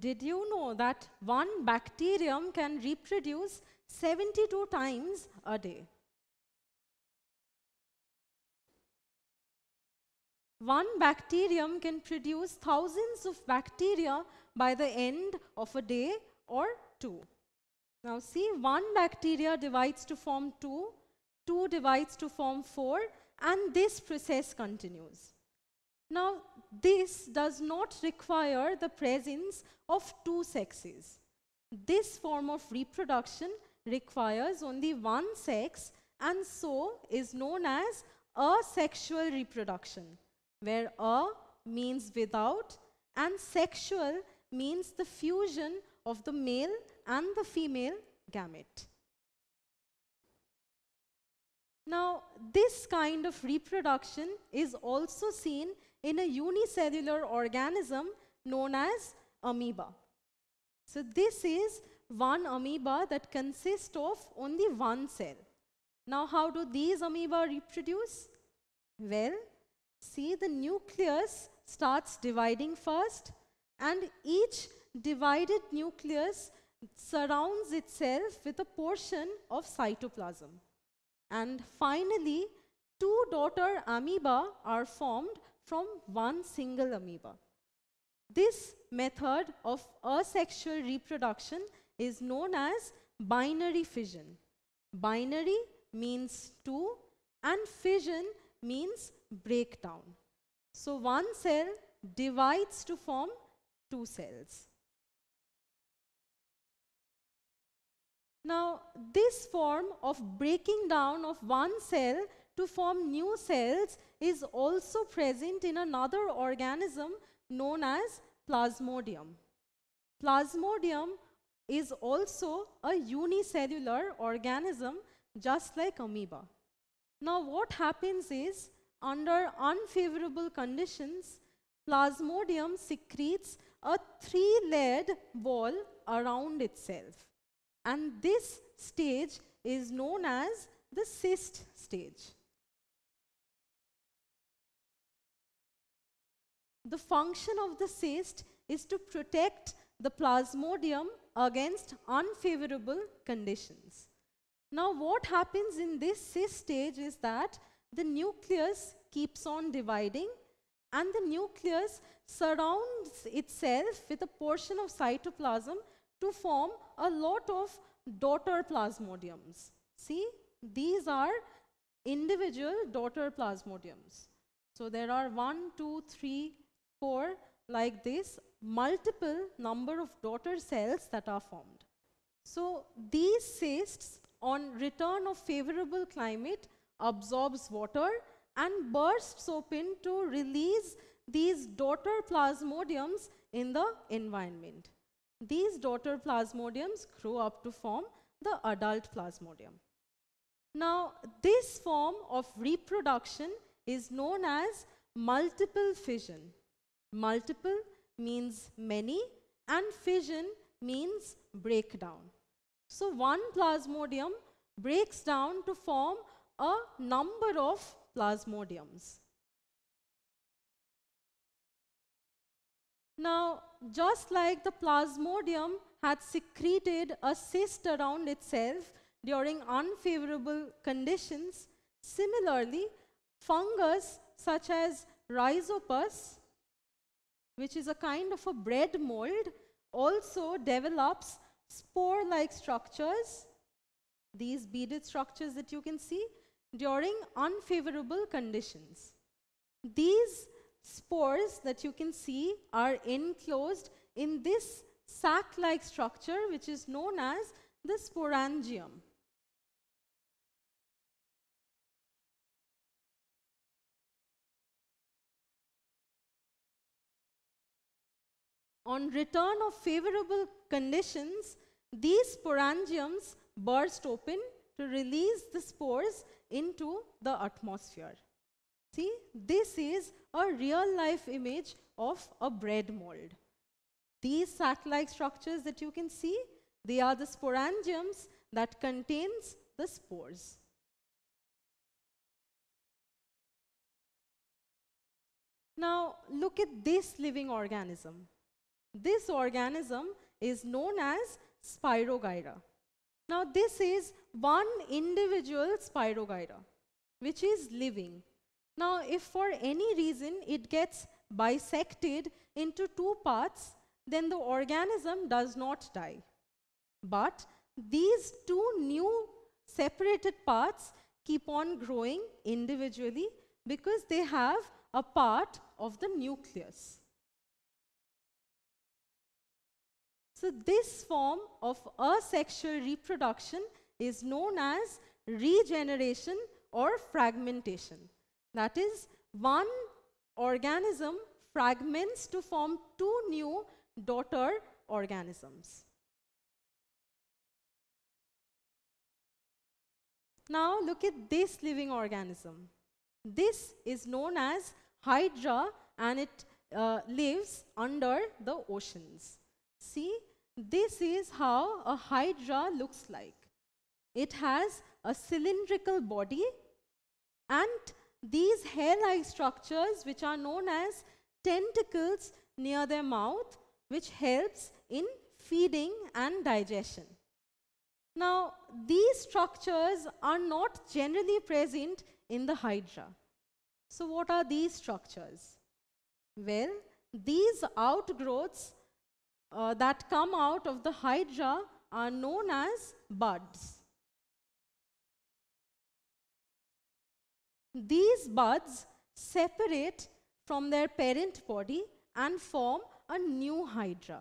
did you know that one bacterium can reproduce 72 times a day? One bacterium can produce thousands of bacteria by the end of a day or two. Now see, one bacteria divides to form two, two divides to form four, and this process continues. Now, this does not require the presence of two sexes. This form of reproduction requires only one sex and so is known as asexual reproduction, where a means without and sexual means the fusion of the male and the female gamete. Now, this kind of reproduction is also seen in a unicellular organism known as amoeba. So, this is one amoeba that consists of only one cell. Now, how do these amoeba reproduce? Well, see the nucleus starts dividing first and each divided nucleus surrounds itself with a portion of cytoplasm. And finally, two daughter amoeba are formed from one single amoeba. This method of asexual reproduction is known as binary fission. Binary means two and fission means breakdown. So one cell divides to form two cells. Now, this form of breaking down of one cell to form new cells is also present in another organism known as plasmodium. Plasmodium is also a unicellular organism just like amoeba. Now what happens is under unfavorable conditions, plasmodium secretes a three-layered wall around itself. And this stage is known as the cyst stage. The function of the cyst is to protect the plasmodium against unfavorable conditions. Now what happens in this cyst stage is that the nucleus keeps on dividing and the nucleus surrounds itself with a portion of cytoplasm to form a lot of daughter plasmodiums. See, these are individual daughter plasmodiums. So there are one, two, three, four like this multiple number of daughter cells that are formed. So these cysts on return of favorable climate absorbs water and bursts open to release these daughter plasmodiums in the environment. These daughter plasmodiums grow up to form the adult plasmodium. Now, this form of reproduction is known as multiple fission. Multiple means many and fission means breakdown. So one plasmodium breaks down to form a number of plasmodiums. Now, just like the plasmodium had secreted a cyst around itself during unfavorable conditions, similarly, fungus such as rhizopus which is a kind of a bread mold, also develops spore-like structures, these beaded structures that you can see, during unfavorable conditions. These spores that you can see are enclosed in this sac-like structure which is known as the sporangium. On return of favorable conditions, these sporangiums burst open to release the spores into the atmosphere. See, this is a real life image of a bread mold. These sac-like structures that you can see, they are the sporangiums that contains the spores. Now, look at this living organism. This organism is known as Spirogyra. Now this is one individual Spirogyra which is living. Now if for any reason it gets bisected into two parts, then the organism does not die. But these two new separated parts keep on growing individually because they have a part of the nucleus. So this form of asexual reproduction is known as regeneration or fragmentation. That is, one organism fragments to form two new daughter organisms. Now look at this living organism. This is known as Hydra and it uh, lives under the oceans. See, this is how a Hydra looks like. It has a cylindrical body and these hair-like structures which are known as tentacles near their mouth which helps in feeding and digestion. Now, these structures are not generally present in the hydra. So, what are these structures? Well, these outgrowths uh, that come out of the hydra are known as buds. These buds separate from their parent body and form a new hydra.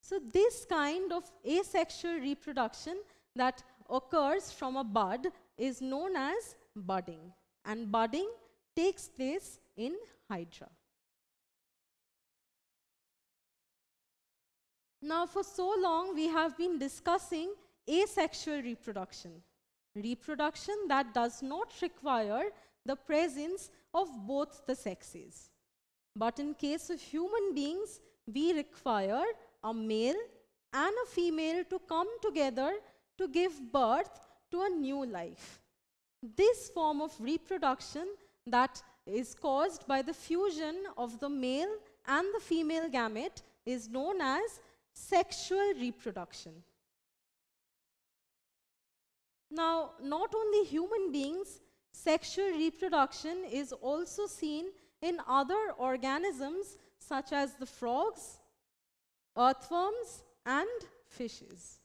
So this kind of asexual reproduction that occurs from a bud is known as budding. And budding takes place in hydra. Now for so long we have been discussing asexual reproduction. Reproduction that does not require the presence of both the sexes. But in case of human beings, we require a male and a female to come together to give birth to a new life. This form of reproduction that is caused by the fusion of the male and the female gamete is known as sexual reproduction. Now, not only human beings, sexual reproduction is also seen in other organisms such as the frogs, earthworms, and fishes.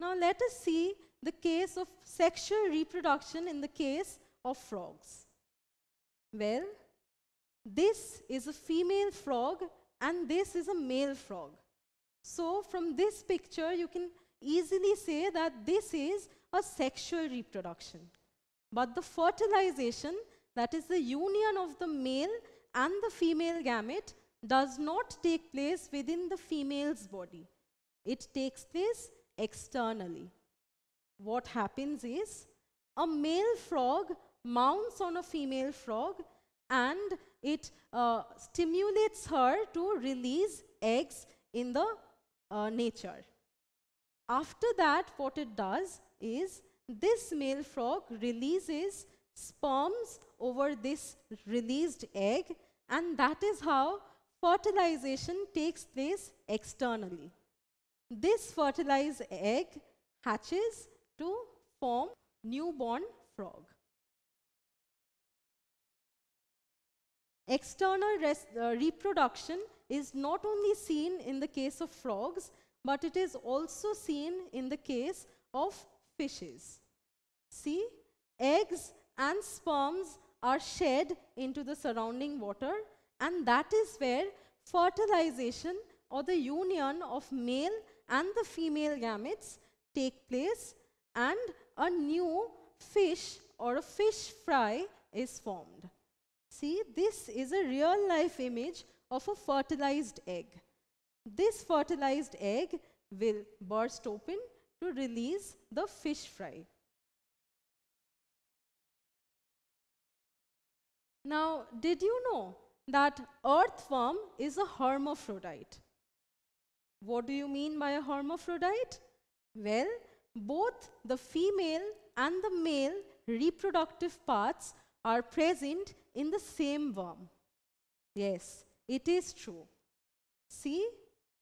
Now let us see the case of sexual reproduction in the case of frogs. Well, this is a female frog and this is a male frog. So from this picture, you can easily say that this is a sexual reproduction. But the fertilization, that is the union of the male and the female gamete, does not take place within the female's body. It takes place externally. What happens is a male frog mounts on a female frog and it uh, stimulates her to release eggs in the uh, nature. After that, what it does is this male frog releases sperms over this released egg and that is how fertilization takes place externally. This fertilized egg hatches to form newborn frog. External uh, reproduction is not only seen in the case of frogs, but it is also seen in the case of fishes. See, eggs and sperms are shed into the surrounding water and that is where fertilization or the union of male and the female gametes take place and a new fish or a fish fry is formed. See, this is a real life image of a fertilized egg. This fertilized egg will burst open to release the fish fry. Now, did you know that earthworm is a hermaphrodite? What do you mean by a hermaphrodite? Well, both the female and the male reproductive parts are present in the same worm. Yes, it is true. see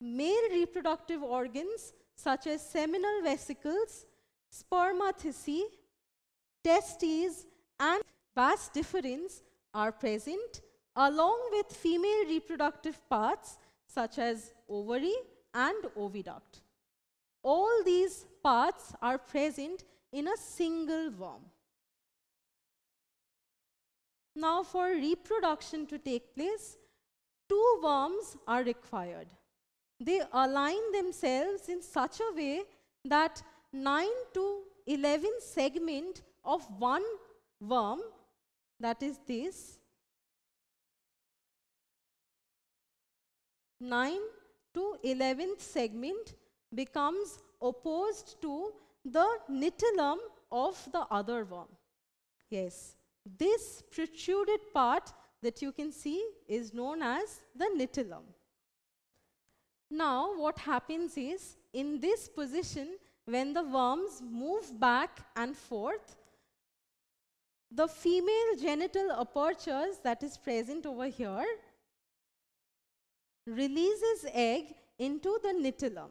male reproductive organs such as seminal vesicles, spermathecae, testes, and vas deferens are present along with female reproductive parts such as ovary and oviduct. All these parts are present in a single worm. Now for reproduction to take place, two worms are required. They align themselves in such a way that 9 to 11 segment of one worm, that is this, 9 to 11th segment becomes opposed to the clitellum of the other worm. Yes, this protruded part that you can see is known as the clitellum. Now what happens is, in this position, when the worms move back and forth, the female genital apertures that is present over here releases egg into the clitellum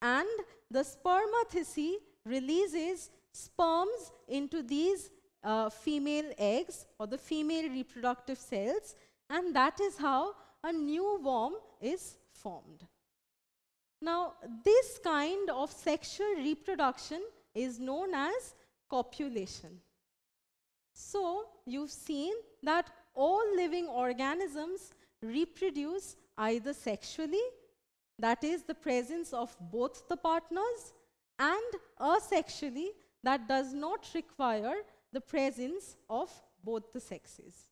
and the spermathecae releases sperms into these uh, female eggs or the female reproductive cells and that is how a new worm is formed. Now this kind of sexual reproduction is known as copulation. So you've seen that all living organisms reproduce either sexually, that is the presence of both the partners, and asexually, that does not require the presence of both the sexes.